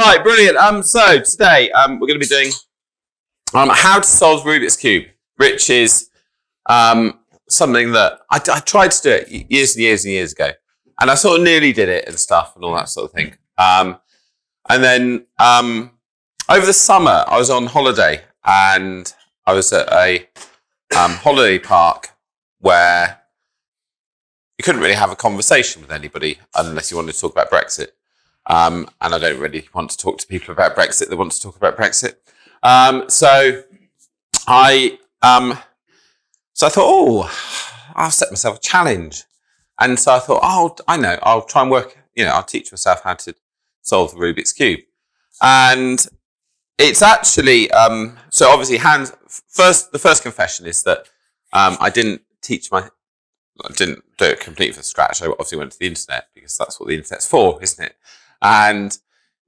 Right, brilliant. Um, so today um, we're going to be doing um, how to solve Rubik's cube, which is um, something that I, I tried to do it years and years and years ago, and I sort of nearly did it and stuff and all that sort of thing. Um, and then um, over the summer, I was on holiday and I was at a um, holiday park where you couldn't really have a conversation with anybody unless you wanted to talk about Brexit. Um, and I don't really want to talk to people about Brexit that want to talk about Brexit. Um, so I, um, so I thought, oh, I'll set myself a challenge. And so I thought, oh, I know, I'll try and work, you know, I'll teach myself how to solve the Rubik's Cube. And it's actually, um, so obviously hands, first, the first confession is that um, I didn't teach my, I didn't do it completely from scratch. I obviously went to the internet because that's what the internet's for, isn't it? And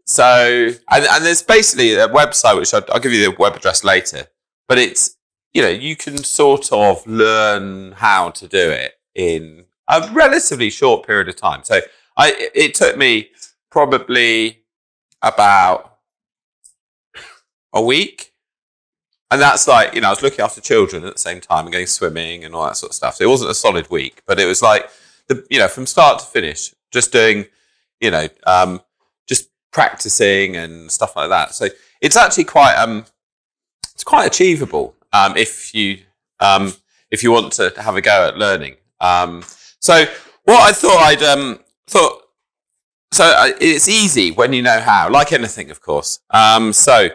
so, and, and there's basically a website, which I'll, I'll give you the web address later, but it's, you know, you can sort of learn how to do it in a relatively short period of time. So I, it took me probably about a week. And that's like, you know, I was looking after children at the same time and going swimming and all that sort of stuff. So it wasn't a solid week, but it was like, the, you know, from start to finish, just doing you know, um, practicing and stuff like that. So it's actually quite um, it's quite achievable um, if you um, if you want to have a go at learning. Um, so what I thought I'd um, thought so uh, it's easy when you know how, like anything, of course. Um, so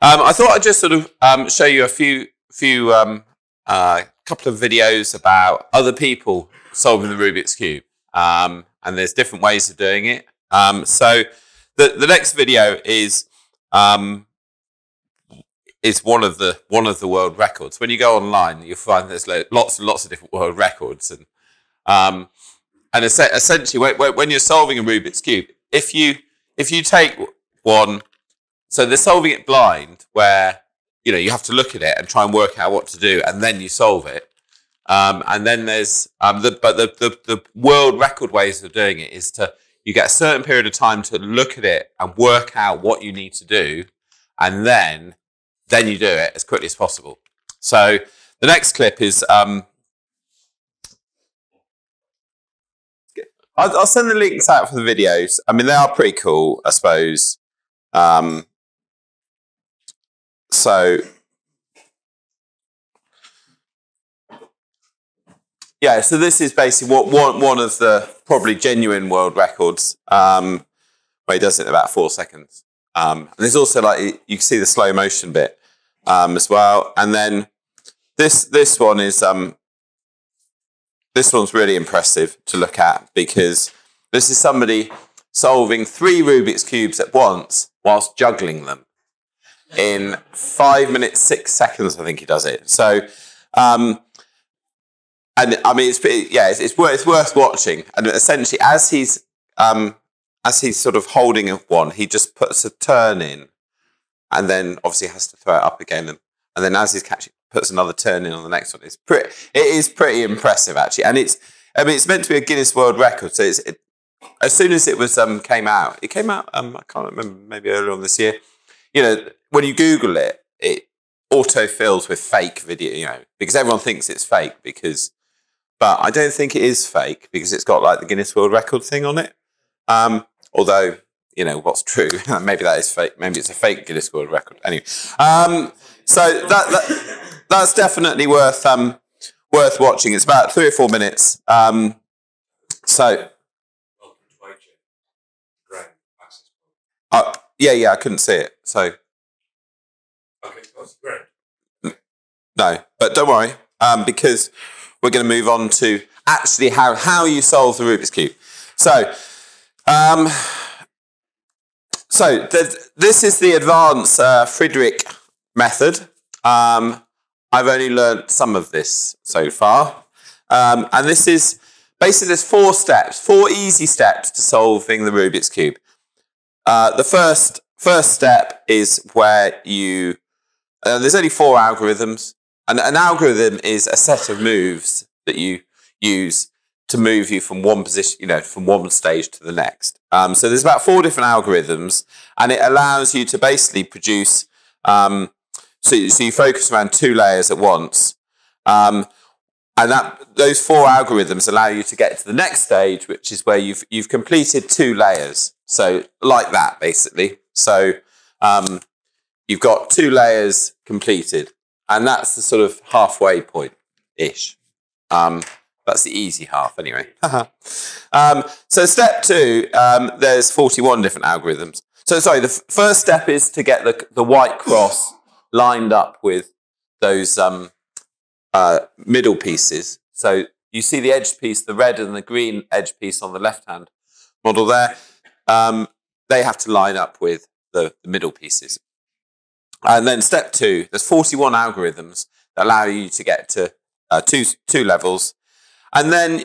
I thought I'd just sort of um, show you a few few um, uh, couple of videos about other people solving the Rubik's cube. Um, and there's different ways of doing it. Um, so the the next video is um, is one of the one of the world records. When you go online, you'll find there's lots and lots of different world records, and um, and essentially when, when you're solving a Rubik's cube, if you if you take one, so they're solving it blind, where you know you have to look at it and try and work out what to do, and then you solve it. Um, and then there's, um, the, but the, the, the world record ways of doing it is to, you get a certain period of time to look at it and work out what you need to do. And then, then you do it as quickly as possible. So the next clip is, um, I'll, send the links out for the videos. I mean, they are pretty cool, I suppose. Um, so Yeah, so this is basically what one one of the probably genuine world records, um, where he does it in about four seconds. Um, and there's also like you can see the slow motion bit um, as well. And then this this one is um, this one's really impressive to look at because this is somebody solving three Rubik's cubes at once whilst juggling them in five minutes six seconds. I think he does it. So. Um, and I mean, it's yeah, it's, it's, worth, it's worth watching. And essentially, as he's um, as he's sort of holding one, he just puts a turn in, and then obviously has to throw it up again, and, and then as he's catching, puts another turn in on the next one. It's pretty, it is pretty impressive actually, and it's I mean, it's meant to be a Guinness World Record. So it's it, as soon as it was um, came out, it came out. Um, I can't remember, maybe earlier on this year. You know, when you Google it, it auto fills with fake video. You know, because everyone thinks it's fake because but I don't think it is fake because it's got like the Guinness World Record thing on it. Um, although, you know, what's true? maybe that is fake. Maybe it's a fake Guinness World Record. Anyway, um, so that, that, that's definitely worth um, worth watching. It's about three or four minutes. Um, so. Uh, yeah, yeah, I couldn't see it. So. Okay, that's great. No, but don't worry, um, because we're going to move on to actually how, how you solve the Rubik's Cube. So, um, so this is the advanced uh, Fridrich method. Um, I've only learned some of this so far. Um, and this is basically there's four steps, four easy steps to solving the Rubik's Cube. Uh, the first, first step is where you, uh, there's only four algorithms. An algorithm is a set of moves that you use to move you from one position, you know, from one stage to the next. Um, so there's about four different algorithms, and it allows you to basically produce. Um, so, so you focus around two layers at once, um, and that those four algorithms allow you to get to the next stage, which is where you've you've completed two layers. So like that, basically. So um, you've got two layers completed, and that's the sort of halfway point ish. Um, that's the easy half, anyway. um, so step two, um, there's 41 different algorithms. So sorry, the first step is to get the, the white cross lined up with those um, uh, middle pieces. So you see the edge piece, the red and the green edge piece on the left-hand model there. Um, they have to line up with the, the middle pieces. And then step two, there's 41 algorithms that allow you to get to uh, two, two levels and then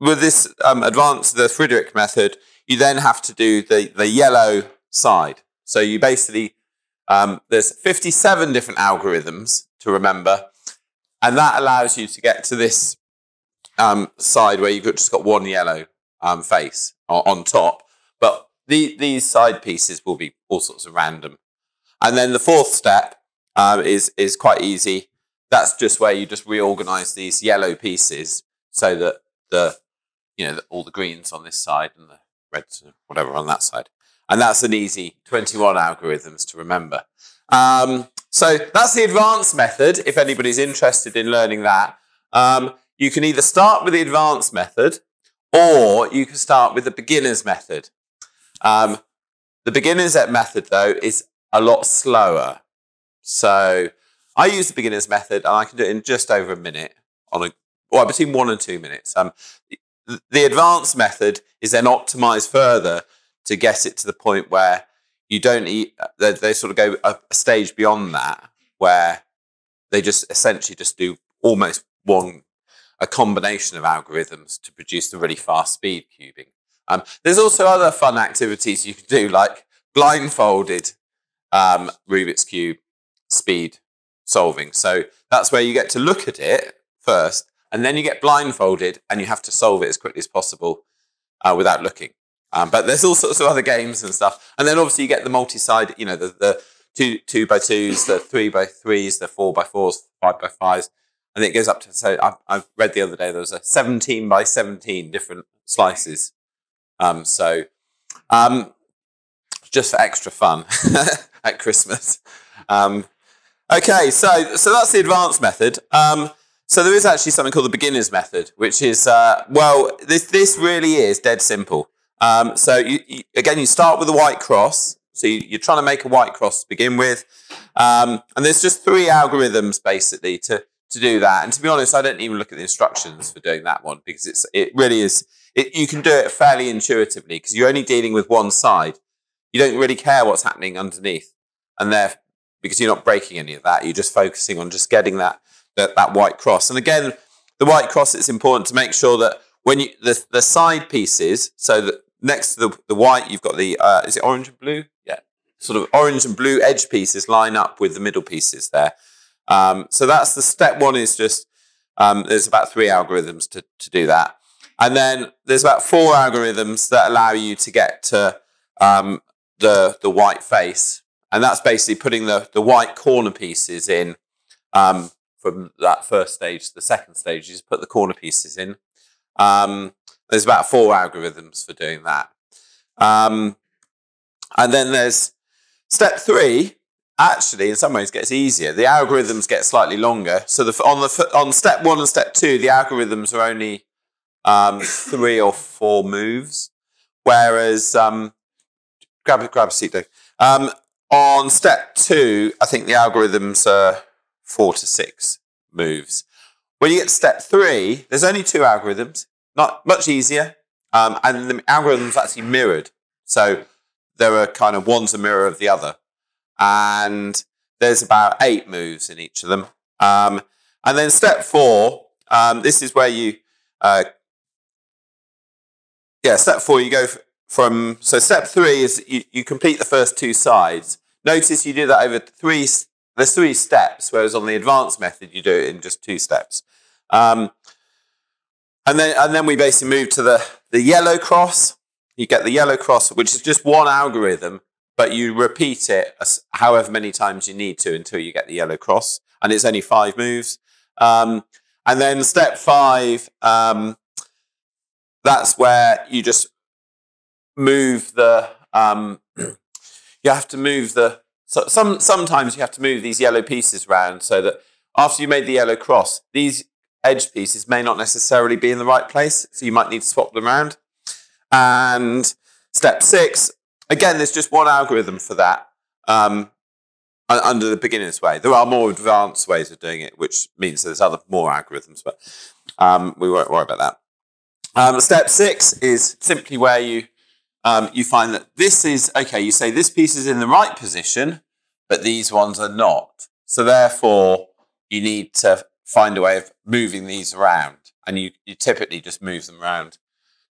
with this um, advanced, the Fridrich method, you then have to do the, the yellow side. So you basically, um, there's 57 different algorithms to remember. And that allows you to get to this um, side where you've just got one yellow um, face on top. But the, these side pieces will be all sorts of random. And then the fourth step um, is, is quite easy. That's just where you just reorganize these yellow pieces so that the you know all the greens on this side and the reds and whatever on that side. And that's an easy 21 algorithms to remember. Um, so that's the advanced method if anybody's interested in learning that. Um, you can either start with the advanced method or you can start with the beginner's method. Um, the beginner's method though is a lot slower so I use the beginner's method and I can do it in just over a minute on a, well, between one and two minutes. Um, the advanced method is then optimized further to get it to the point where you don't eat, they, they sort of go a, a stage beyond that where they just essentially just do almost one, a combination of algorithms to produce the really fast speed cubing. Um, there's also other fun activities you can do like blindfolded um, Rubik's Cube speed solving. So that's where you get to look at it first, and then you get blindfolded and you have to solve it as quickly as possible uh, without looking. Um, but there's all sorts of other games and stuff. And then obviously you get the multi-side, you know, the, the two two by twos, the three by threes, the four by fours, five by fives. And it goes up to, so I've, I've read the other day, there was a 17 by 17 different slices. Um, so um, just for extra fun at Christmas. Um, Okay, so so that's the advanced method. Um, so there is actually something called the beginner's method, which is uh, well, this this really is dead simple. Um, so you, you, again, you start with a white cross. So you, are trying to make a white cross to begin with, um, and there's just three algorithms basically to to do that. And to be honest, I don't even look at the instructions for doing that one because it's it really is. It, you can do it fairly intuitively because you're only dealing with one side. You don't really care what's happening underneath, and there because you're not breaking any of that. You're just focusing on just getting that, that, that white cross. And again, the white cross, it's important to make sure that when you, the, the side pieces, so that next to the, the white, you've got the, uh, is it orange and blue? Yeah. Sort of orange and blue edge pieces line up with the middle pieces there. Um, so that's the step one is just, um, there's about three algorithms to, to do that. And then there's about four algorithms that allow you to get to um, the, the white face and that's basically putting the, the white corner pieces in um, from that first stage to the second stage. You just put the corner pieces in. Um, there's about four algorithms for doing that. Um, and then there's step three, actually, in some ways, gets easier. The algorithms get slightly longer. So the, on, the, on step one and step two, the algorithms are only um, three or four moves. Whereas, um, grab, grab a seat, Dave. Um, on step two, I think the algorithms are four to six moves. When you get to step three, there's only two algorithms, not much easier. Um, and the algorithms actually mirrored. So there are kind of one's a mirror of the other. And there's about eight moves in each of them. Um, and then step four, um, this is where you, uh, yeah, step four, you go from, so step three is you, you complete the first two sides. Notice you do that over three, there's three steps, whereas on the advanced method, you do it in just two steps. Um, and then and then we basically move to the the yellow cross. You get the yellow cross, which is just one algorithm, but you repeat it however many times you need to until you get the yellow cross, and it's only five moves. Um, and then step five, um, that's where you just move the. Um, you have to move the. So some sometimes you have to move these yellow pieces around so that after you made the yellow cross, these edge pieces may not necessarily be in the right place, so you might need to swap them around. And step six, again, there's just one algorithm for that um, under the beginner's way. There are more advanced ways of doing it, which means there's other more algorithms, but um, we won't worry about that. Um, step six is simply where you um, you find that this is okay. You say this piece is in the right position, but these ones are not. So therefore, you need to find a way of moving these around. And you, you typically just move them around.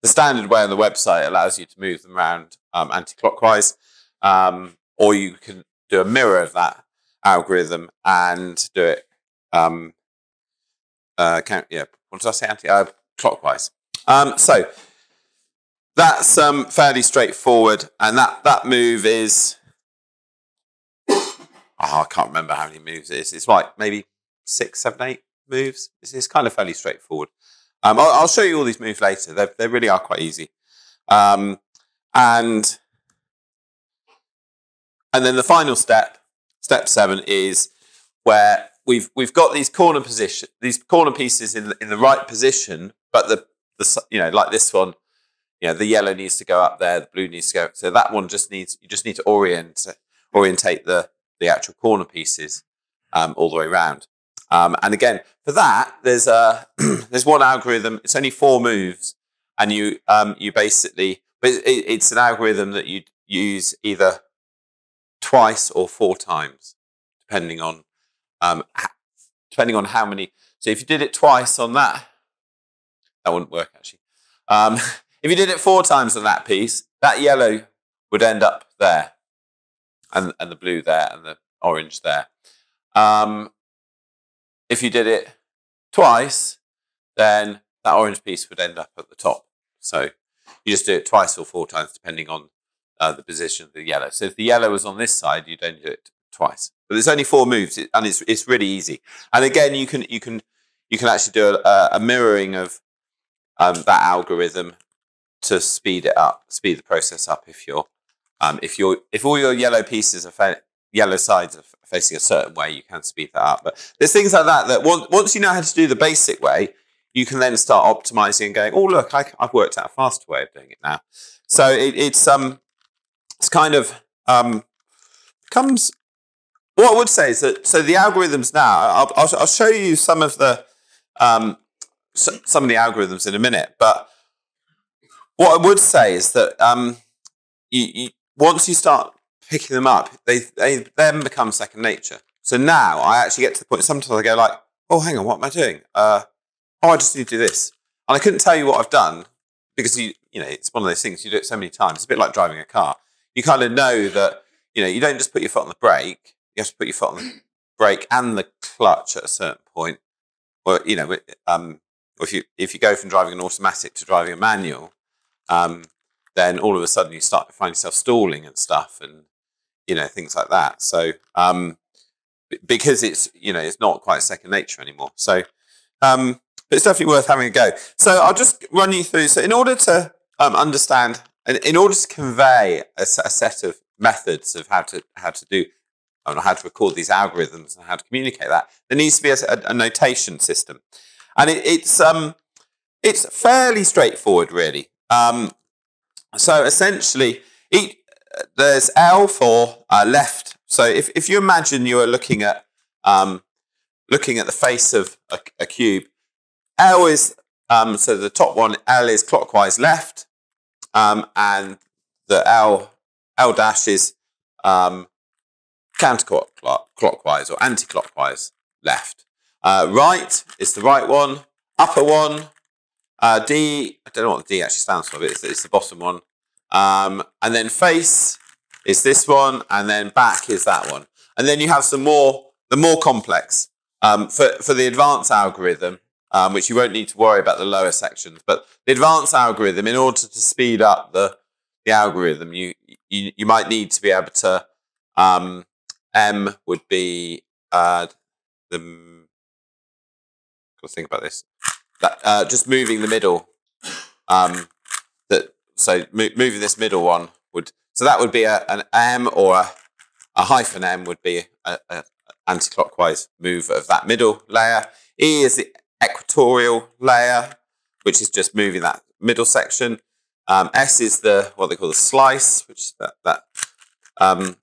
The standard way on the website allows you to move them around um, anti-clockwise, um, or you can do a mirror of that algorithm and do it. Um, uh, count, yeah, what did I say? Anti uh, clockwise. Um, so that's um, fairly straightforward, and that that move is. Oh, I can't remember how many moves it is. It's like maybe six, seven, eight moves. It's, it's kind of fairly straightforward. Um, I'll, I'll, show you all these moves later. They're, they really are quite easy. Um, and and then the final step, step seven, is where we've we've got these corner position, these corner pieces in in the right position, but the the you know like this one, you know the yellow needs to go up there, the blue needs to go. So that one just needs you just need to orient orientate the the actual corner pieces um, all the way around. Um, and again, for that, there's a there's one algorithm. It's only four moves, and you um, you basically, but it, it's an algorithm that you use either twice or four times, depending on um, depending on how many. So if you did it twice on that, that wouldn't work actually. If you did it four times on that piece, that yellow would end up there, and and the blue there, and the orange there. Um, if you did it twice, then that orange piece would end up at the top. So you just do it twice or four times, depending on uh, the position of the yellow. So if the yellow was on this side, you'd only do it twice. But there's only four moves, and it's it's really easy. And again, you can you can you can actually do a, a mirroring of um, that algorithm to speed it up, speed the process up. If you're um, if you're if all your yellow pieces are yellow sides are facing a certain way, you can speed that up. But there's things like that that once, once you know how to do the basic way, you can then start optimizing and going, oh, look, I, have worked out a faster way of doing it now. So it, it's um, it's kind of um, comes. What I would say is that so the algorithms now. I'll, I'll, I'll show you some of the um, some of the algorithms in a minute, but what I would say is that um, you, you, once you start picking them up, they, they then become second nature. So now I actually get to the point, sometimes I go like, oh, hang on, what am I doing? Uh, oh, I just need to do this. And I couldn't tell you what I've done because you, you know, it's one of those things you do it so many times. It's a bit like driving a car. You kind of know that, you know, you don't just put your foot on the brake. You have to put your foot on the brake and the clutch at a certain point. Or, you know, um, or if you, if you go from driving an automatic to driving a manual, um, then all of a sudden you start to find yourself stalling and stuff. And, you know, things like that. So, um, because it's, you know, it's not quite second nature anymore. So, um, but it's definitely worth having a go. So I'll just run you through. So in order to um, understand, and in order to convey a, a, set of methods of how to, how to do, know how to record these algorithms and how to communicate that, there needs to be a, a notation system. And it, it's, um, it's fairly straightforward, really. Um, so essentially, each, there's L for uh, left. So if, if you imagine you are looking at um, looking at the face of a, a cube, L is um, so the top one L is clockwise left, um, and the L L dash is um, counterclockwise or anti-clockwise left. Uh, right is the right one. Upper one. Uh, D, I don't know what the D actually stands for, but it's, it's the bottom one. Um, and then face is this one, and then back is that one. And then you have some more, the more complex. Um, for, for the advanced algorithm, um, which you won't need to worry about the lower sections. But the advanced algorithm, in order to speed up the the algorithm, you you, you might need to be able to um, M would be uh, the got to think about this. That uh, just moving the middle. Um, that so mo- moving this middle one would so that would be a, an M or a, a hyphen M would be a, a anti-clockwise move of that middle layer. E is the equatorial layer, which is just moving that middle section. Um, S is the what they call the slice, which is that, that um,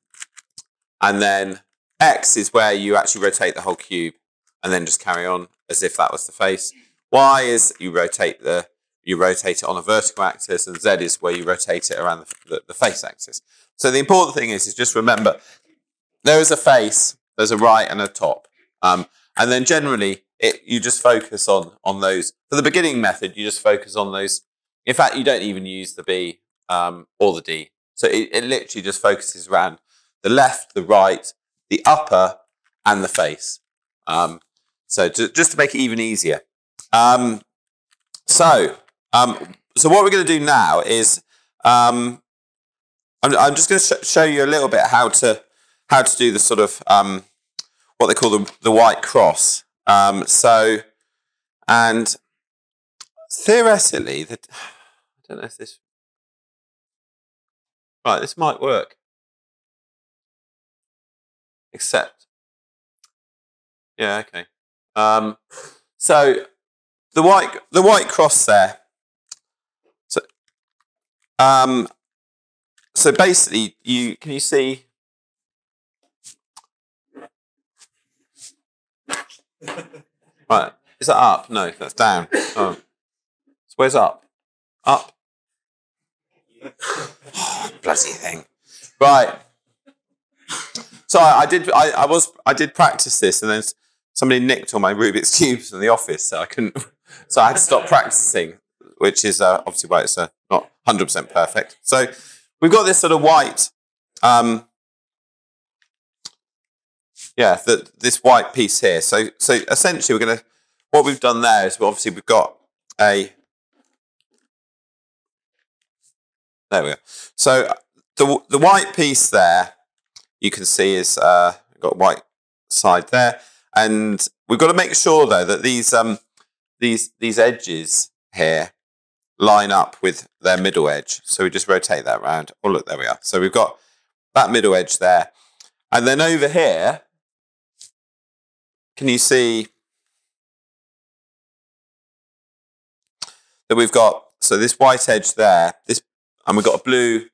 and then X is where you actually rotate the whole cube and then just carry on as if that was the face. Y is you rotate the you rotate it on a vertical axis, and Z is where you rotate it around the, the, the face axis. So the important thing is, is just remember there is a face, there's a right and a top, um, and then generally it you just focus on on those. For the beginning method, you just focus on those. In fact, you don't even use the B um, or the D. So it, it literally just focuses around the left, the right, the upper, and the face. Um, so to, just to make it even easier. Um, so, um, so what we're going to do now is um, I'm, I'm just going to sh- show you a little bit how to how to do the sort of um, what they call the, the white cross. Um, so, and theoretically, that I don't know if this right. This might work, except yeah, okay. Um, so the white the white cross there. So um, so basically, you can you see. Right, is that up? No, that's down. Oh. So where's up? Up. Oh, bloody thing. Right. So I, I did. I, I was. I did practice this, and then somebody nicked all my Rubik's cubes in the office, so I couldn't. So I had to stop practicing, which is uh, obviously why it's uh, not hundred percent perfect. So we've got this sort of white. Um, yeah, the, this white piece here. So, so essentially, we're going to. What we've done there is, obviously, we've got a. There we go. So the the white piece there, you can see is uh, got white side there, and we've got to make sure though that these um these these edges here line up with their middle edge. So we just rotate that around. Oh look, there we are. So we've got that middle edge there, and then over here, can you see that we've got so this white edge there, this, and we've got a blue.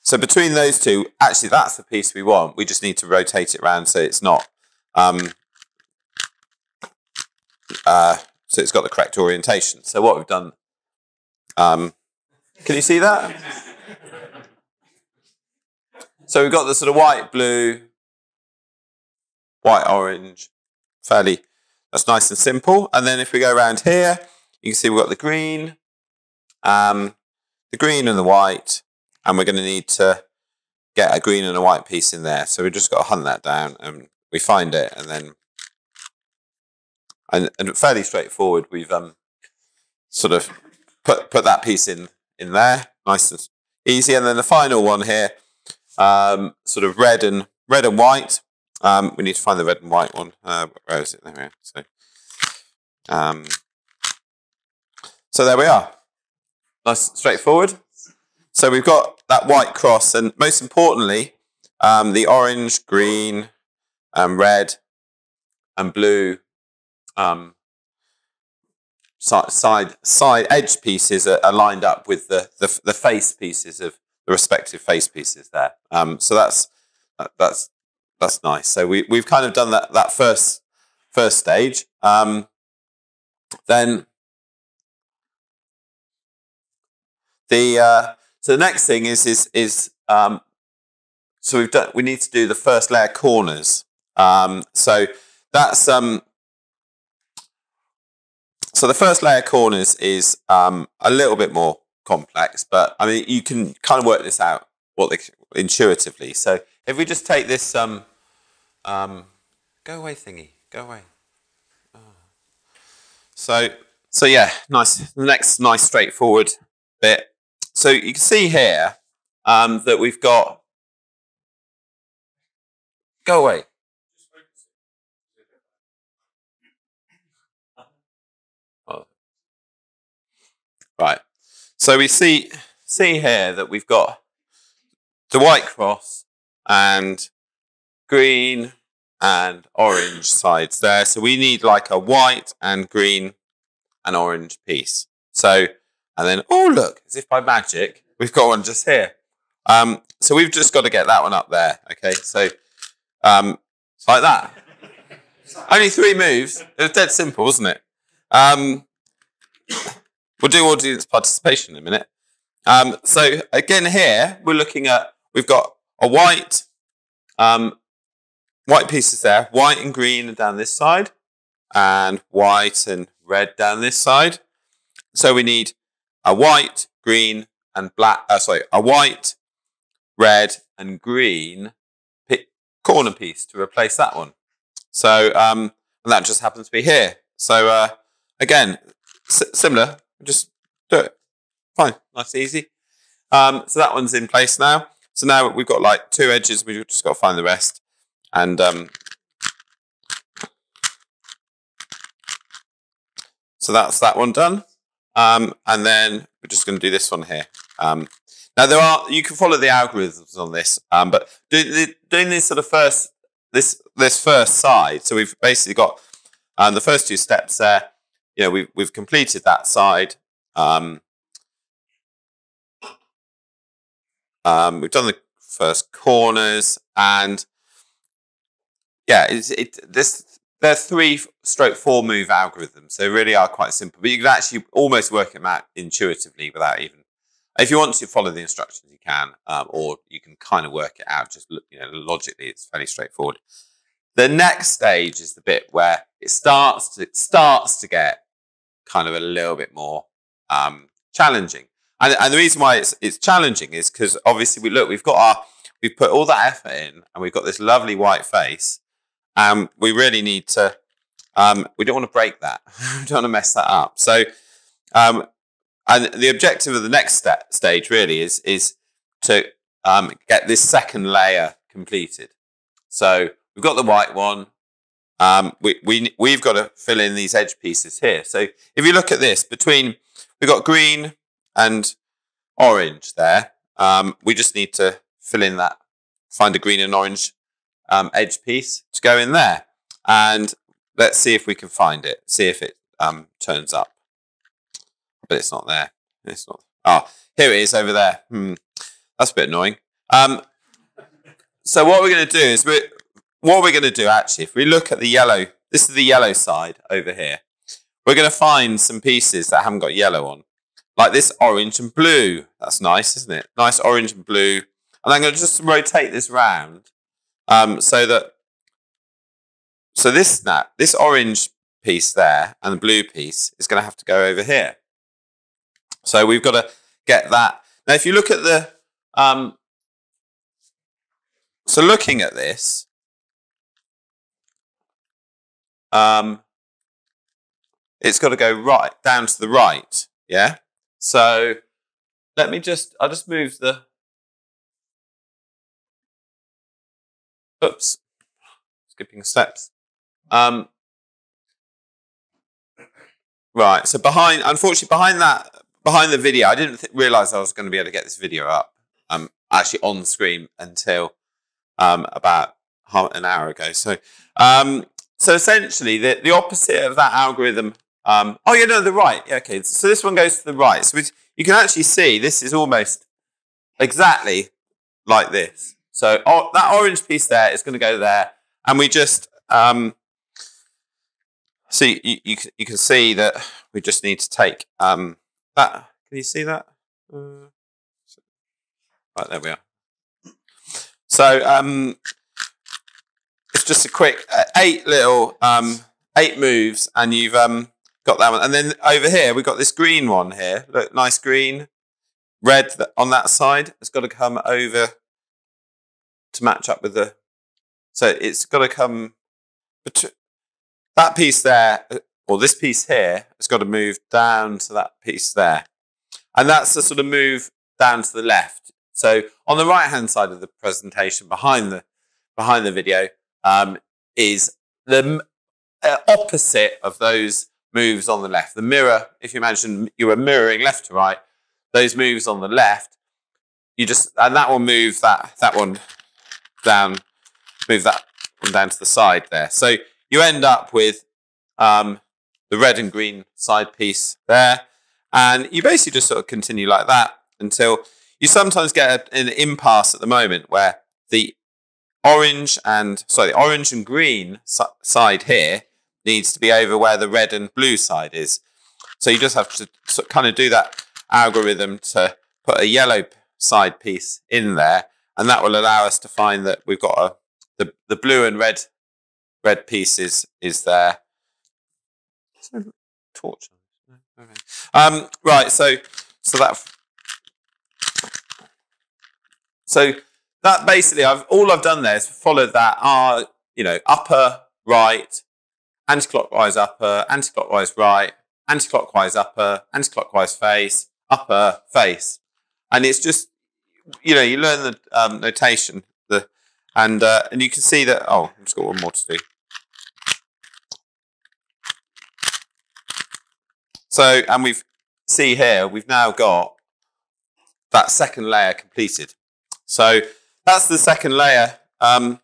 So between those two, actually, that's the piece we want. We just need to rotate it around so it's not um, uh, so it's got the correct orientation. So what we've done, um, can you see that? So we've got the sort of white, blue, white, orange, fairly, that's nice and simple. And then if we go around here, you can see we've got the green, um, the green and the white, and we're going to need to get a green and a white piece in there. So we've just got to hunt that down and we find it and then and, and fairly straightforward. We've um, sort of put put that piece in in there, nice and easy. And then the final one here, um, sort of red and red and white. Um, we need to find the red and white one. Uh, where is it? There we are. So, um, so there we are. Nice, straightforward. So we've got that white cross, and most importantly, um, the orange, green, and red, and blue um, side, side edge pieces are, are lined up with the, the, the face pieces of the respective face pieces there. Um, so that's that's that's nice. So we we've kind of done that that first first stage. Um, then the uh, so the next thing is is is um, so we've done we need to do the first layer corners. Um, so that's um, so the first layer corners is um, a little bit more complex, but I mean you can kind of work this out what they, intuitively. So if we just take this, um, um, go away thingy, go away. Oh. So, so yeah, nice. The next nice straightforward bit. So you can see here um, that we've got. Go away. Right. So we see see here that we've got the white cross and green and orange sides there. So we need like a white and green and orange piece. So, and then, oh, look, as if by magic, we've got one just here. Um, so we've just got to get that one up there. Okay. So, um, like that. Only three moves. It was dead simple, wasn't it? Um, we'll do audience participation in a minute. Um, so again, here we're looking at, we've got a white, um, white pieces there, white and green down this side, and white and red down this side. So we need a white, green, and black, uh, sorry, a white, red, and green corner piece to replace that one. So, um, and that just happens to be here. So, uh, again, similar, just do it. Fine, nice, easy. Um, so that one's in place now. So now we've got like two edges, we've just got to find the rest. And um, so that's that one done. Um, and then we're just going to do this one here. Um, now there are you can follow the algorithms on this, um, but doing, doing this sort of first this this first side. So we've basically got um, the first two steps there. You know, we've we've completed that side. Um, um, we've done the first corners, and yeah, it's, it this they're three stroke four move algorithms. They really are quite simple, but you can actually almost work them out intuitively without even. If you want to follow the instructions, you can, um, or you can kind of work it out. Just you know, logically, it's fairly straightforward. The next stage is the bit where it starts to it starts to get kind of a little bit more um, challenging. And, and the reason why it's it's challenging is because obviously we look, we've got our we've put all that effort in, and we've got this lovely white face. Um, we really need to. Um, we don't want to break that. we don't want to mess that up. So, um, and the objective of the next stage really is is to um, get this second layer completed. So we've got the white one. Um, we, we, we've got to fill in these edge pieces here. So if you look at this, between, we've got green and orange there. Um, we just need to fill in that, find a green and orange um, edge piece to go in there. And let's see if we can find it, see if it um, turns up. But it's not there. It's not. Oh, here it is over there. Hmm. That's a bit annoying. Um, so what we're going to do is we're, what we're going to do actually, if we look at the yellow, this is the yellow side over here. We're going to find some pieces that haven't got yellow on like this orange and blue. That's nice, isn't it? Nice orange and blue. And I'm going to just rotate this round um, so that, so this snap, this orange piece there and the blue piece is going to have to go over here. So we've got to get that. Now, if you look at the, um, so looking at this, um, it's got to go right down to the right. Yeah. So let me just, I'll just move the, oops, skipping steps. Um, right, so behind, unfortunately, behind that, behind the video, I didn't realize I was going to be able to get this video up um, actually on the screen until um, about half an hour ago. So, um, so essentially, the, the opposite of that algorithm um, oh, yeah, no, the right. Okay, so this one goes to the right. So you can actually see this is almost exactly like this. So oh, that orange piece there is going to go there. And we just, um, see, you, you, you, can see that we just need to take um, that. Can you see that? Uh, right, there we are. So um, it's just a quick uh, eight little, um, eight moves and you've um, got that one. And then over here, we've got this green one here. Look, nice green. Red on that side. It's got to come over to match up with the... So it's got to come... That piece there, uh, or this piece here has got to move down to that piece there. And that's the sort of move down to the left. So on the right hand side of the presentation, behind the behind the video, um, is the uh, opposite of those moves on the left. The mirror, if you imagine you were mirroring left to right, those moves on the left, you just and that will move that that one down, move that one down to the side there. So you end up with um, the red and green side piece there, and you basically just sort of continue like that until you sometimes get an impasse at the moment where the orange and sorry, the orange and green side here needs to be over where the red and blue side is. So you just have to kind of do that algorithm to put a yellow side piece in there, and that will allow us to find that we've got a the the blue and red red piece is is there. Um, right, so so that so that basically I've all I've done there is followed that are you know upper right, anti-clockwise upper, anti-clockwise right, anti-clockwise upper, anti-clockwise face, upper face, and it's just you know you learn the um, notation the and uh, and you can see that oh I've just got one more to do. So and we've see here we've now got that second layer completed. So that's the second layer. Um,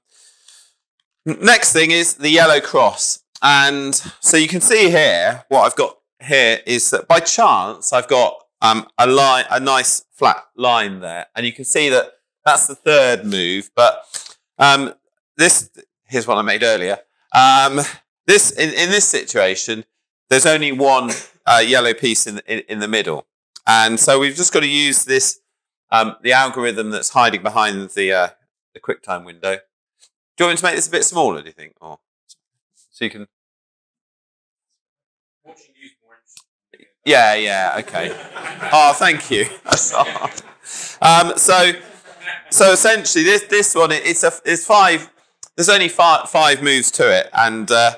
next thing is the yellow cross. And so you can see here, what I've got here is that by chance, I've got um, a line, a nice flat line there. And you can see that that's the third move. But um, this, here's what I made earlier. Um, this, in, in this situation, there's only one uh, yellow piece in, in, in the middle. And so we've just got to use this, um, the algorithm that's hiding behind the, uh, the QuickTime window. Do you want me to make this a bit smaller, do you think? Or so you can. Yeah, yeah, okay. oh, thank you. um, so, so essentially, this this one it's a it's five. There's only five five moves to it, and uh,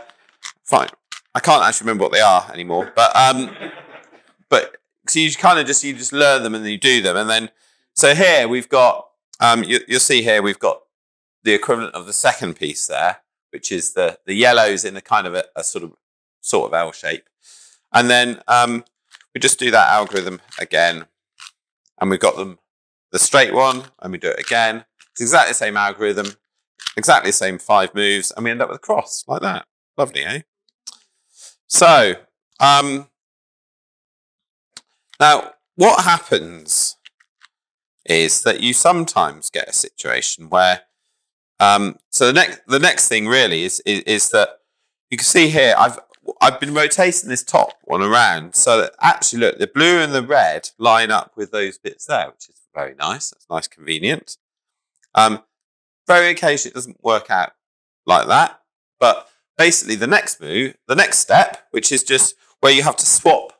fine. I can't actually remember what they are anymore, but um, but so you kind of just you just learn them and then you do them, and then so here we've got um, you, you'll see here we've got the equivalent of the second piece there, which is the the yellows in a kind of a, a sort of sort of L shape, and then um, we just do that algorithm again, and we've got them the straight one, and we do it again. It's exactly the same algorithm, exactly the same five moves, and we end up with a cross like that. Lovely, eh? So, um, now what happens is that you sometimes get a situation where um, so the next the next thing really is, is, is that you can see here I've I've been rotating this top one around so that actually look the blue and the red line up with those bits there, which is very nice. That's nice, convenient. Um, very occasionally it doesn't work out like that, but basically the next move, the next step, which is just where you have to swap.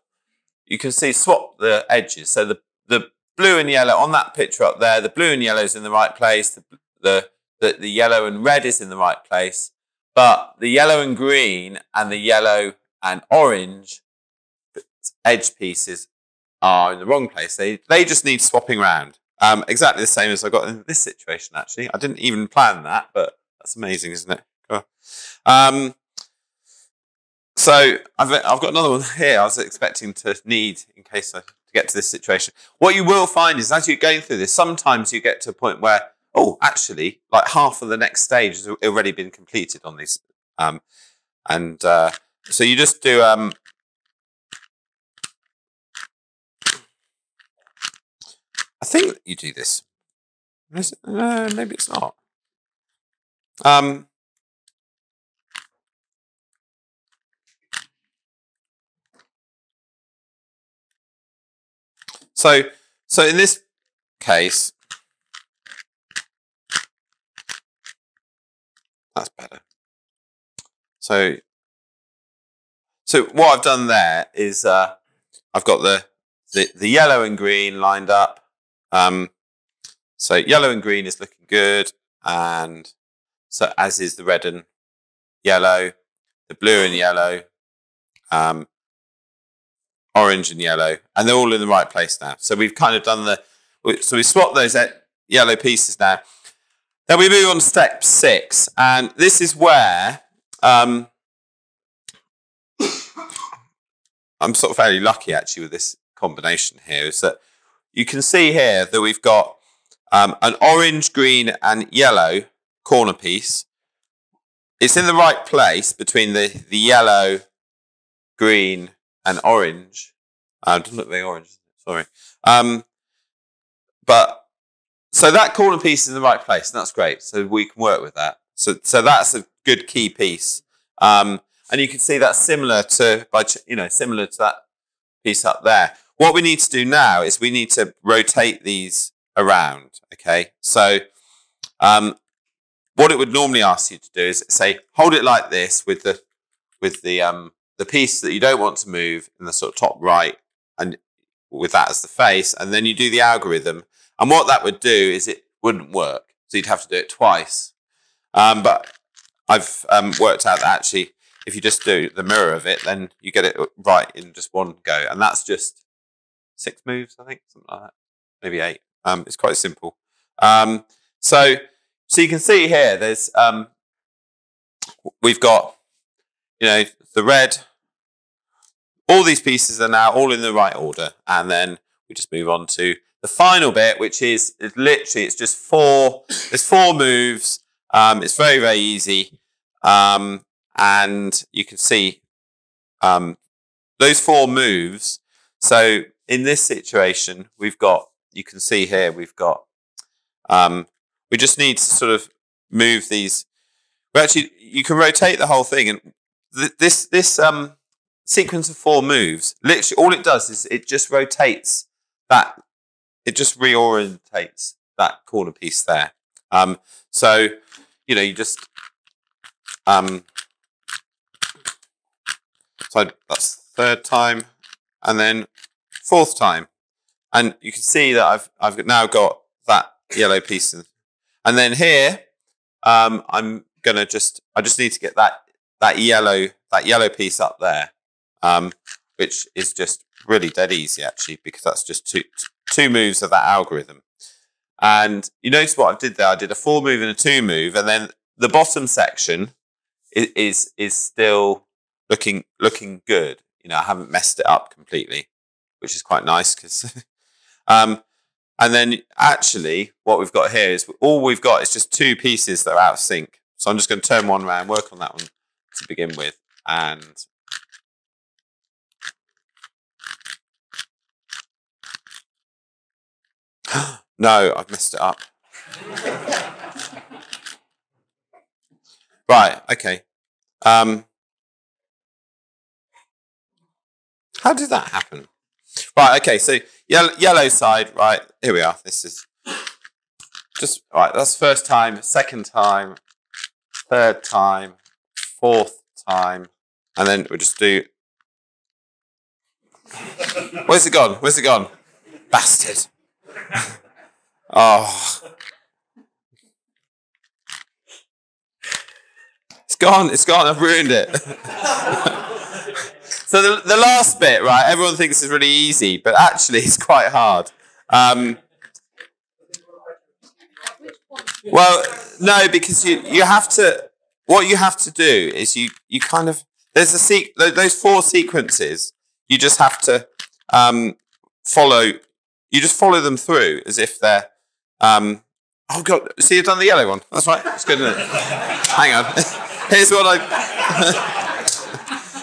You can see swap the edges. So the the blue and yellow on that picture up there, the blue and yellow is in the right place. The, the the, the yellow and red is in the right place, but the yellow and green and the yellow and orange edge pieces are in the wrong place. They, they just need swapping around. Um, exactly the same as I got in this situation, actually. I didn't even plan that, but that's amazing, isn't it? Cool. Um, so I've, I've got another one here I was expecting to need in case I to get to this situation. What you will find is as you're going through this, sometimes you get to a point where oh, actually, like half of the next stage has already been completed on these. Um, and uh, so you just do. Um, I think you do this. Uh, maybe it's not. Um, so, so in this case, That's better. So, so what I've done there is uh, I've got the, the, the yellow and green lined up. Um, so yellow and green is looking good, and so as is the red and yellow, the blue and yellow, um, orange and yellow, and they're all in the right place now. So we've kind of done the, so we swapped those yellow pieces now. Then we move on to step six, and this is where um, I'm sort of fairly lucky actually with this combination here, is that you can see here that we've got um, an orange, green, and yellow corner piece. It's in the right place between the, the yellow, green, and orange. Uh, doesn't look very orange, sorry. Um, but so that corner piece is in the right place, and that's great. So we can work with that. So so that's a good key piece. Um, and you can see that's similar to by you know similar to that piece up there. What we need to do now is we need to rotate these around. Okay, so um, what it would normally ask you to do is say hold it like this with the with the um, the piece that you don't want to move in the sort of top right, and with that as the face, and then you do the algorithm. And what that would do is it wouldn't work, so you'd have to do it twice. Um, but I've um, worked out that actually, if you just do the mirror of it, then you get it right in just one go, and that's just six moves, I think, something like that, maybe eight. Um, it's quite simple. Um, so, so you can see here, there's um, we've got you know the red. All these pieces are now all in the right order, and then we just move on to the final bit, which is, is literally it's just four. There's four moves. Um, it's very very easy, um, and you can see um, those four moves. So in this situation, we've got you can see here we've got um, we just need to sort of move these. We actually you can rotate the whole thing, and th- this this um, sequence of four moves literally all it does is it just rotates that it just reorientates that corner piece there. Um, so you know you just um, so that's third time, and then fourth time. And you can see that I've, I've now got that yellow piece. And then here, um, I'm going to just, I just need to get that, that yellow, that yellow piece up there, um, which is just really dead easy actually, because that's just two, two moves of that algorithm. And you notice what I did there? I did a four move and a two move, and then the bottom section is, is, is still looking, looking good. You know, I haven't messed it up completely, which is quite nice because Um, and then actually, what we've got here is all we've got is just two pieces that are out of sync. So I'm just going to turn one around, work on that one to begin with, and no, I've messed it up. right, okay. Um, how did that happen? Right, okay, so yellow, yellow side, right, here we are. This is just, right, that's first time, second time, third time, fourth time, and then we'll just do. Where's it gone? Where's it gone? Bastard. Oh. It's gone, it's gone, I've ruined it. So the, the last bit, right? Everyone thinks is really easy, but actually it's quite hard. Um, well, no, because you you have to. What you have to do is you you kind of there's a se- those four sequences. You just have to um, follow. You just follow them through as if they're. Um, oh god! See, you've done the yellow one. That's right. It's good, isn't it? Hang on. Here's what I.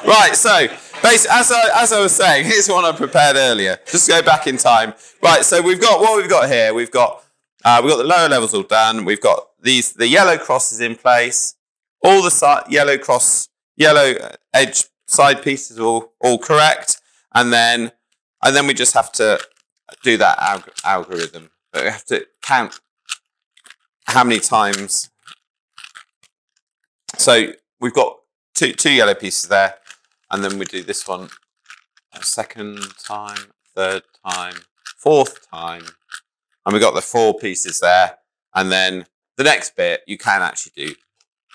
right. So as I, as I was saying, here's one I prepared earlier. Just go back in time. Right, so we've got what we've got here. We've got uh, we've got the lower levels all done. We've got these the yellow crosses in place. All the si- yellow cross, yellow edge side pieces all all correct, and then and then we just have to do that alg- algorithm. But we have to count how many times. So we've got two two yellow pieces there. And then we do this one a second time, third time, fourth time. And we got the four pieces there. And then the next bit you can actually do,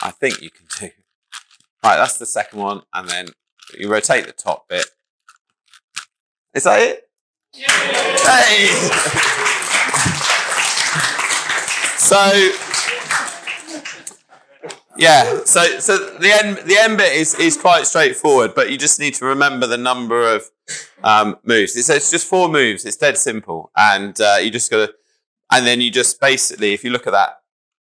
I think you can do. Right, that's the second one. And then You rotate the top bit. Is that it? Hey! so yeah, so so the end the end bit is is quite straightforward, but you just need to remember the number of um, moves. It's, it's just four moves. It's dead simple, and uh, you just got to, and then you just basically, if you look at that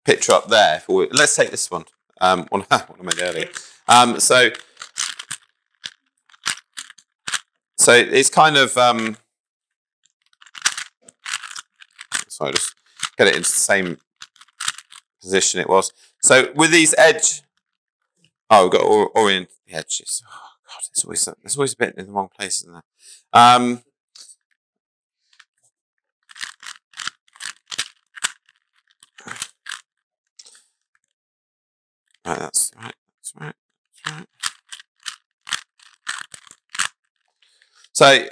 picture up there, for, let's take this one. Um, one, one I made earlier. Um, so so it's kind of um, sorry, just get it into the same position it was. So with these edge, oh, we've got or, orient the edges. Oh God, there's always there's always a bit in the wrong place, isn't there? Um, right, that's right. That's right. That's right. So,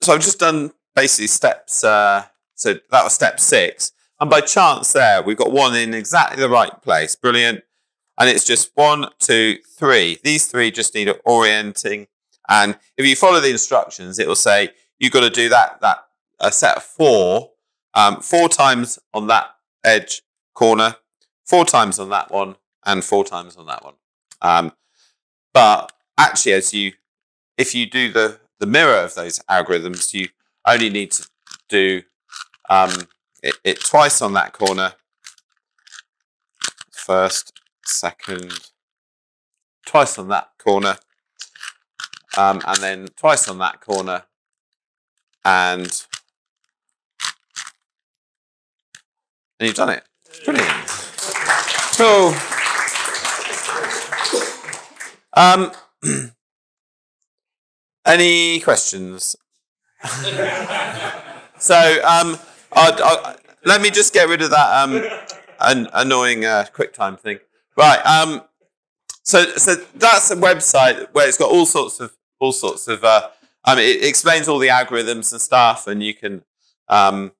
so I've just done basically steps. Uh, so that was step six. And by chance there, we've got one in exactly the right place. Brilliant. And it's just one, two, three. These three just need orienting. And if you follow the instructions, it will say you've got to do that, that a set of four, um, four times on that edge corner, four times on that one, and four times on that one. Um, but actually, as you, if you do the, the mirror of those algorithms, you only need to do um, it, it twice on that corner. First, second, twice on that corner, um, and then twice on that corner, and and you've done it. Brilliant. Cool. Um, any questions? so, um, Let me just get rid of that um, an annoying uh, QuickTime thing. Right. Um, so, so that's a website where it's got all sorts of all sorts of. Uh, I mean, it explains all the algorithms and stuff, and you can um,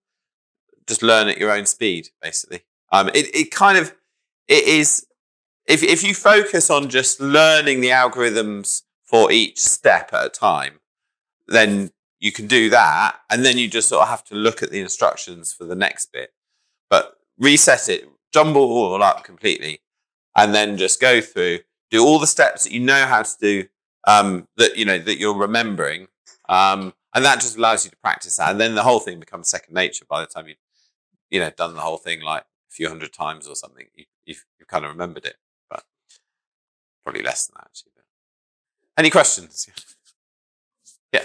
just learn at your own speed, basically. Um, it it kind of it is if if you focus on just learning the algorithms for each step at a time, then you can do that, and then you just sort of have to look at the instructions for the next bit. But reset it, jumble all up completely, and then just go through, do all the steps that you know how to do, um, that you know that you're remembering, um, and that just allows you to practice that, and then the whole thing becomes second nature by the time you, you know, done the whole thing like a few hundred times or something. You, you've, you've kind of remembered it, but probably less than that actually. Any questions? Yeah.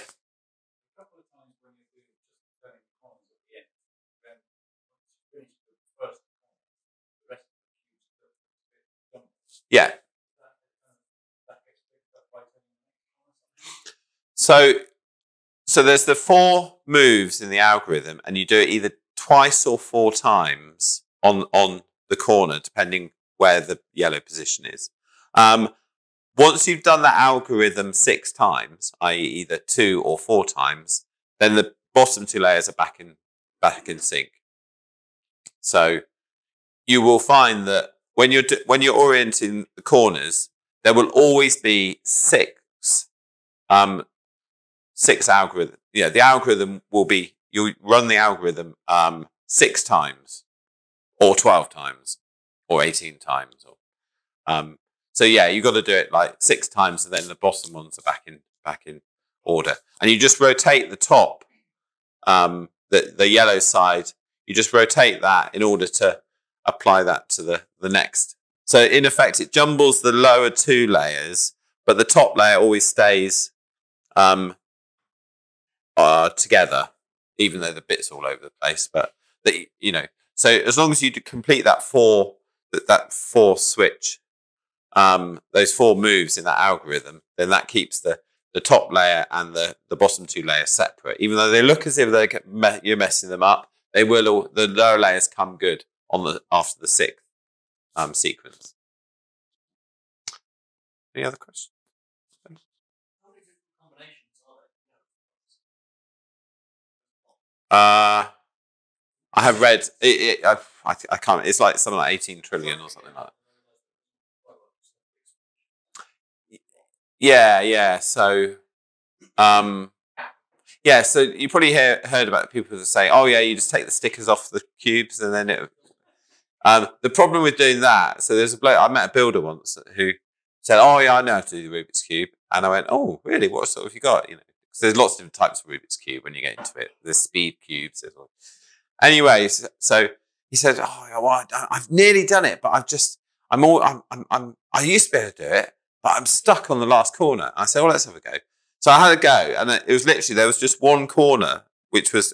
Yeah. So, so there's the four moves in the algorithm, and you do it either twice or four times on on the corner, depending where the yellow position is. Um, once you've done that algorithm six times, i.e., either two or four times, then the bottom two layers are back in back in sync. So you will find that when you're when you're orienting the corners, there will always be six um, six algorithm. Yeah, the algorithm will be you run the algorithm um, six times, or twelve times, or eighteen times. Or, um, so yeah, you've got to do it like six times, and then the bottom ones are back in back in order, and you just rotate the top, um, the the yellow side. You just rotate that in order to apply that to the, the next. So in effect, it jumbles the lower two layers, but the top layer always stays um, uh, together, even though the bit's all over the place. But the, you know, so as long as you complete that four that, that four switch, um, those four moves in that algorithm, then that keeps the the top layer and the the bottom two layers separate. Even though they look as if they you're messing them up, they will all the lower layers come good on the after the sixth um, sequence. Any other questions? Uh, I have read it. it I, I, I, can't. It's like something like eighteen trillion or something like that. Yeah, yeah. So, um, yeah. So you probably hear, heard about people that say, "Oh, yeah, you just take the stickers off the cubes and then it." Um, the problem with doing that, so there's a bloke I met a builder once who said, "Oh, yeah, I know how to do the Rubik's cube," and I went, "Oh, really? What sort have you got?" You know, because there's lots of different types of Rubik's cube when you get into it. There's speed cubes. Anyways, so he said, "Oh, yeah, well, I've nearly done it, but I've just, I'm all, I'm, I'm, I'm, I used to be able to do it, but I'm stuck on the last corner." I said, "Well, let's have a go." So I had a go, and it was literally there was just one corner which was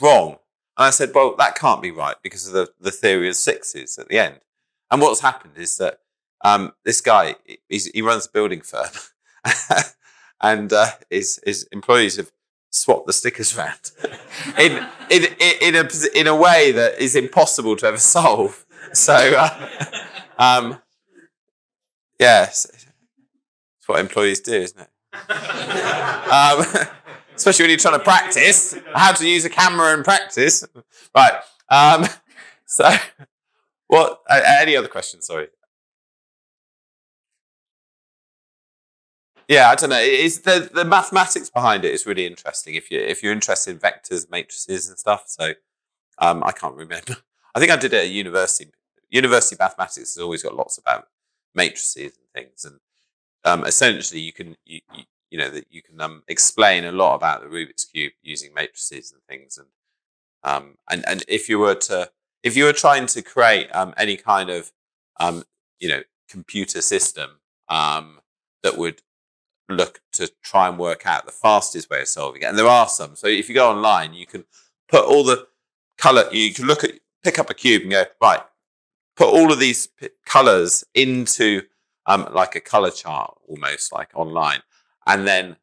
wrong, and I said, "Well, that can't be right because of the the theory of sixes at the end." And what's happened is that um, this guy he runs a building firm, and uh, his his employees have swapped the stickers around in, in in a in a way that is impossible to ever solve. So, uh, um, yes, it's what employees do, isn't it? Um, especially when you're trying to practice how to use a camera and practice. Right. Um, so, what? Uh, any other questions? Sorry. Yeah, I don't know. It's the the mathematics behind it is really interesting. If you if you're interested in vectors, matrices, and stuff. So, um, I can't remember. I think I did it at university. University mathematics has always got lots about matrices and things, and um, essentially you can you, you, know that you can um, explain a lot about the Rubik's cube using matrices and things, and um, and and if you were to if you were trying to create um, any kind of um, you know computer system um, that would look to try and work out the fastest way of solving it. And there are some. So if you go online, you can put all the color, you can look at, pick up a cube and go, right, put all of these colors into um, like a color chart almost like online. And then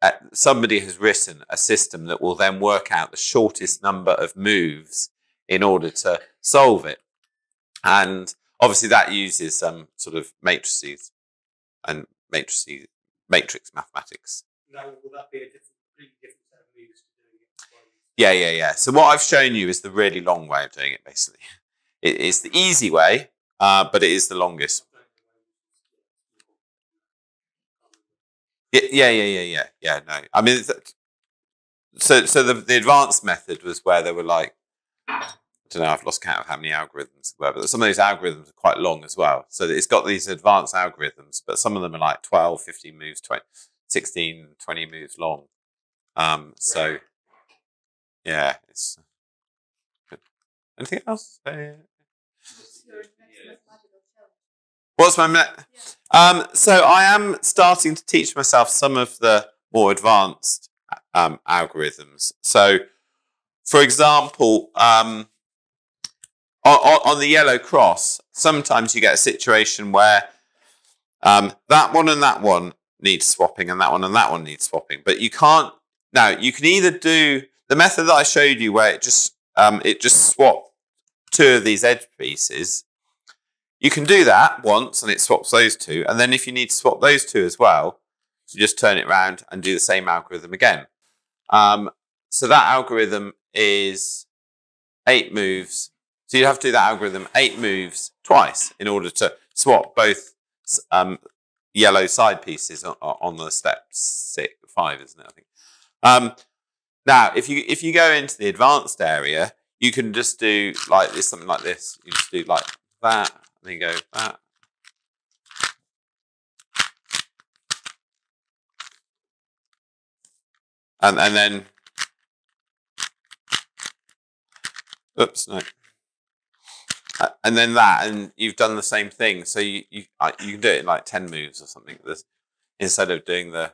uh, somebody has written a system that will then work out the shortest number of moves in order to solve it. And obviously that uses some um, sort of matrices and matrices matrix mathematics. Now, will that be a different, completely different set of moves to doing it? Yeah, yeah, yeah. So what I've shown you is the really long way of doing it, basically. It is the easy way, uh, but it is the longest. Yeah, yeah, yeah, yeah, yeah. No. I mean, uh, so so the, the advanced method was where they were like I don't know, I've lost count of how many algorithms there were, but some of those algorithms are quite long as well. So it's got these advanced algorithms, but some of them are like 12, 15 moves, 20, 16, 20 moves long. Um, so, yeah, it's good. Anything else? Uh, What's my met? Um, so I am starting to teach myself some of the more advanced um, algorithms. So, for example, um, on, on, the yellow cross, sometimes you get a situation where um, that one and that one needs swapping, and that one and that one needs swapping. But you can't. Now you can either do the method that I showed you, where it just um, it just swapped two of these edge pieces. You can do that once, and it swaps those two. And then if you need to swap those two as well, you just turn it around and do the same algorithm again. Um, so that algorithm is eight moves so you'd have to do that algorithm eight moves twice in order to swap both um, yellow side pieces on, the step six, five, isn't it? I think. Um, now, if you if you go into the advanced area, you can just do like this, something like this. You just do like that, then you go that. And, and then, oops, no. And then that, and you've done the same thing. So you you uh, you can do it in like ten moves or something. This instead of doing the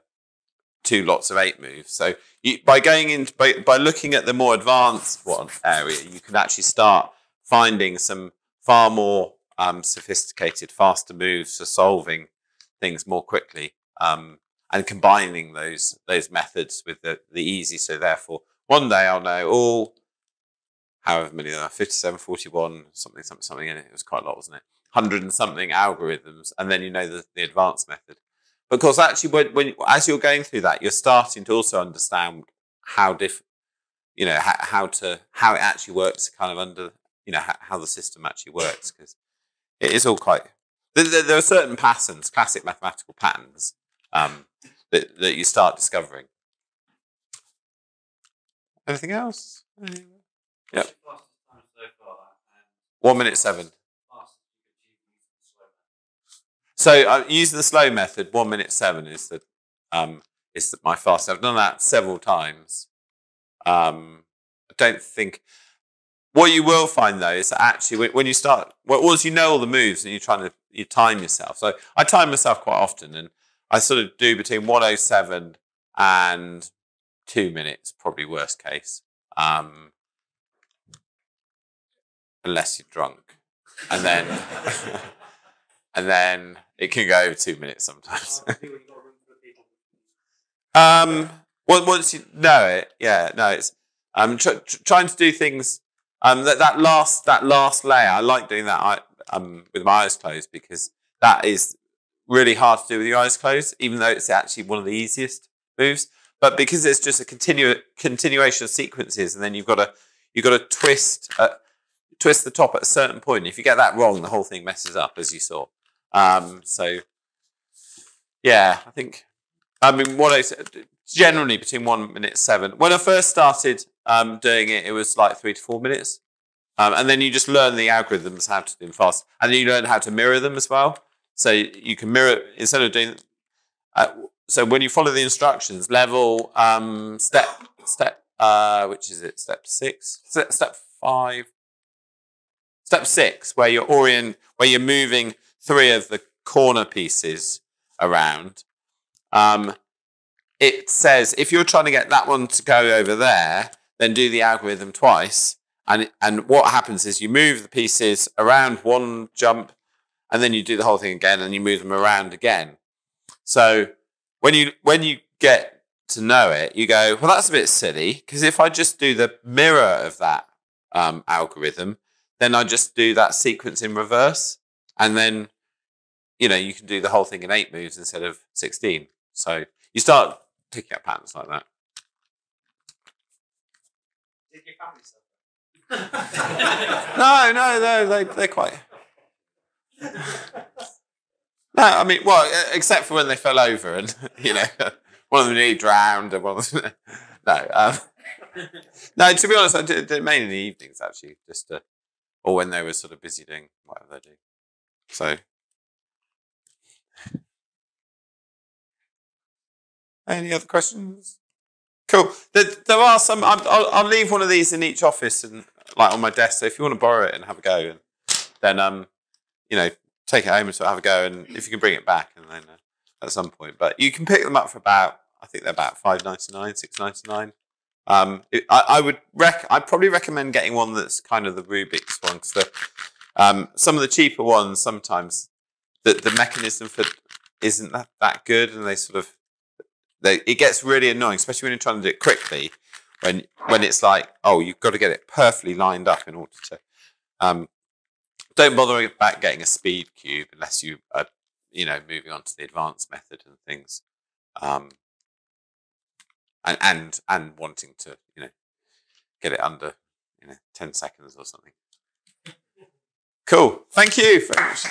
two lots of eight moves. So you, by going into by, by looking at the more advanced one area, you can actually start finding some far more um, sophisticated, faster moves for solving things more quickly, um, and combining those those methods with the the easy. So therefore, one day I'll know all however many there are, 57, 41, something, something, something in it. It was quite a lot, wasn't it? 100 and something algorithms, and then you know the, the advanced method. Because actually, when, when as you're going through that, you're starting to also understand how diff, you know, how, how to how it actually works, kind of under, you know, how, how the system actually works. Because it is all quite. there, there, are certain patterns, classic mathematical patterns, um, that, that you start discovering. Anything else? Yep. One minute seven. So method? uh, using the slow method, one minute seven is the um, is my fast. I've done that several times. Um, I don't think. What you will find though is that actually when, you start, well, once you know all the moves and you're trying to you time yourself. So I time myself quite often, and I sort of do between one oh seven and two minutes, probably worst case, um, unless you're drunk, and then and then it can go over two minutes sometimes. I think when you've got room for people. Um, well, once you know it, yeah, no, it's um tr- tr- trying to do things. Um, that that last that last layer, I like doing that. Um with my eyes closed because that is really hard to do with your eyes closed, even though it's actually one of the easiest moves. But because it's just a continu- continuation of sequences, and then you've got to you've got to twist uh, twist the top at a certain point. If you get that wrong, the whole thing messes up, as you saw. Um, so yeah, I think I mean, what I generally between one minute seven. When I first started um, doing it, it was like three to four minutes. Um, and then you just learn the algorithms how to do them fast. And then you learn how to mirror them as well. So you can mirror, instead of doing, uh, so when you follow the instructions, level, um, step, step, uh, which is it, step six, step, five, step six, where you're orient, where you're moving three of the corner pieces around um, it says if you're trying to get that one to go over there, then do the algorithm twice. And and what happens is you move the pieces around one jump, and then you do the whole thing again, and you move them around again. So when you when you get to know it, you go, well, that's a bit silly because if I just do the mirror of that um, algorithm, then I just do that sequence in reverse, and then you know you can do the whole thing in eight moves instead of sixteen. So you start picking up patterns like that. No, no, no, they they're quite. No, I mean, well, except for when they fell over and you know one of them nearly drowned and one of them. No, um, no. To be honest, I did, did mainly in the evenings actually, just to, or when they were sort of busy doing whatever they do. So. Any other questions? Cool. There, there are some. I'm, I'll, I'll leave one of these in each office and like on my desk. So if you want to borrow it and have a go, and then um, you know, take it home and sort of have a go, and if you can bring it back, and then uh, at some point, but you can pick them up for about. I think they're about five ninety nine, six ninety nine. Um, it, I, I would rec. I'd probably recommend getting one that's kind of the Rubik's one because um, some of the cheaper ones sometimes the the mechanism for isn't that that good, and they sort of they, it gets really annoying, especially when you're trying to do it quickly. When when it's like, oh, you've got to get it perfectly lined up in order to. Um, don't bother about getting a speed cube unless you are, you know, moving on to the advanced method and things, um, and and and wanting to, you know, get it under, you know, ten seconds or something. Cool. Thank you very much.